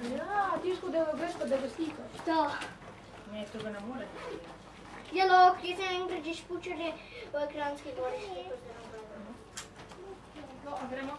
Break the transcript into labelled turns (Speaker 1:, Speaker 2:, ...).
Speaker 1: Ja, tisto, da ga greš, pa da ga slikaš.
Speaker 2: To.
Speaker 1: Ne, to ga ne more.
Speaker 2: Jelo, ja, kje sem en prečiš pučarje v ekranski dvoriški. Mhm. No, gremo.